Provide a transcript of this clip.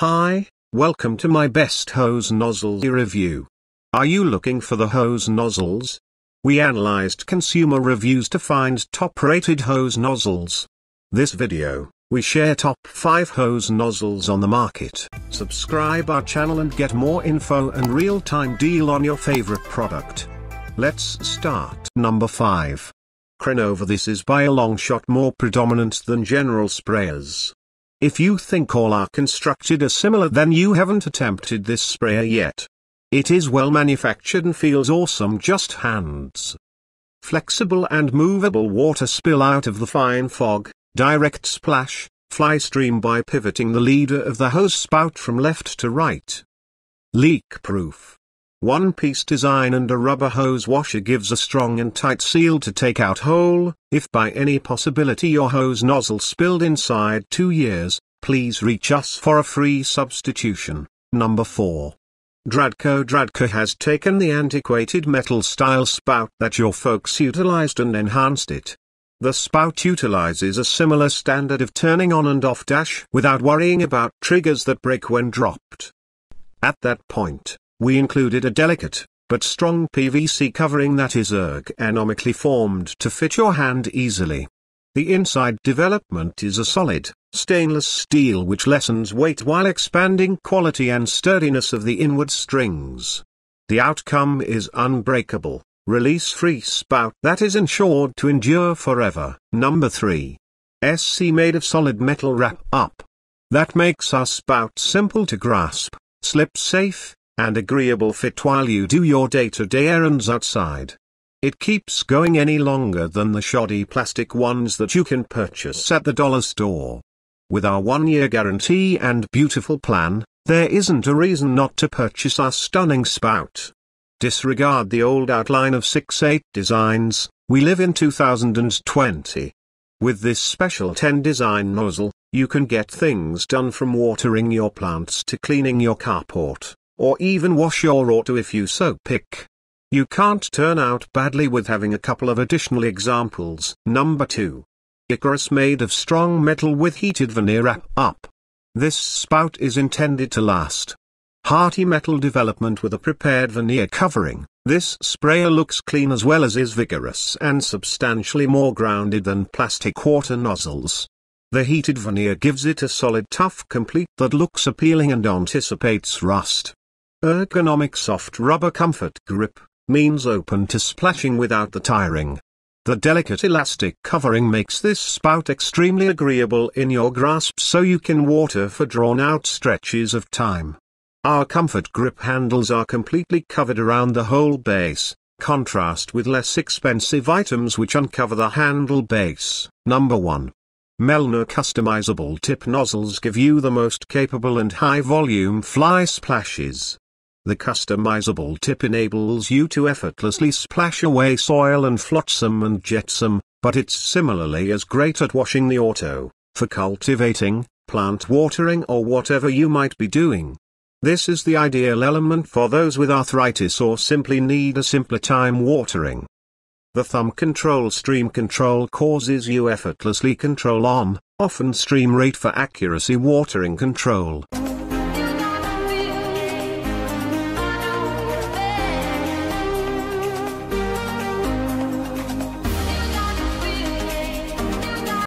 Hi, welcome to my best hose nozzle review. Are you looking for the hose nozzles? We analyzed consumer reviews to find top-rated hose nozzles. This video, we share top 5 hose nozzles on the market. Subscribe our channel and get more info and real-time deal on your favorite product. Let's start. Number 5. Crenova This is by a long shot more predominant than general sprayers. If you think all are constructed as similar then you haven't attempted this sprayer yet. It is well manufactured and feels awesome just hands. Flexible and movable water spill out of the fine fog, direct splash, fly stream by pivoting the leader of the hose spout from left to right. Leak proof. One-piece design and a rubber hose washer gives a strong and tight seal to take out hole. If by any possibility your hose nozzle spilled inside two years, please reach us for a free substitution. Number 4. Dradco Dradco has taken the antiquated metal style spout that your folks utilized and enhanced it. The spout utilizes a similar standard of turning on and off dash without worrying about triggers that break when dropped. At that point, we included a delicate, but strong PVC covering that is ergonomically formed to fit your hand easily. The inside development is a solid, stainless steel which lessens weight while expanding quality and sturdiness of the inward strings. The outcome is unbreakable, release-free spout that is ensured to endure forever. Number 3. SC made of solid metal wrap up. That makes our spout simple to grasp, slip safe, and agreeable fit while you do your day-to-day errands outside. It keeps going any longer than the shoddy plastic ones that you can purchase at the dollar store. With our one-year guarantee and beautiful plan, there isn't a reason not to purchase our stunning spout. Disregard the old outline of 6-8 designs, we live in 2020. With this special 10 design nozzle, you can get things done from watering your plants to cleaning your carport or even wash your auto if you so pick. You can't turn out badly with having a couple of additional examples. Number 2. Ikris made of strong metal with heated veneer wrap up. This spout is intended to last. Hearty metal development with a prepared veneer covering, this sprayer looks clean as well as is vigorous and substantially more grounded than plastic water nozzles. The heated veneer gives it a solid tough complete that looks appealing and anticipates rust. Ergonomic soft rubber comfort grip, means open to splashing without the tiring. The delicate elastic covering makes this spout extremely agreeable in your grasp so you can water for drawn out stretches of time. Our comfort grip handles are completely covered around the whole base, contrast with less expensive items which uncover the handle base. Number 1. Melnor customizable tip nozzles give you the most capable and high volume fly splashes. The customizable tip enables you to effortlessly splash away soil and flotsam and jetsam, but it's similarly as great at washing the auto, for cultivating, plant watering or whatever you might be doing. This is the ideal element for those with arthritis or simply need a simpler time watering. The thumb control stream control causes you effortlessly control on, off and stream rate for accuracy watering control.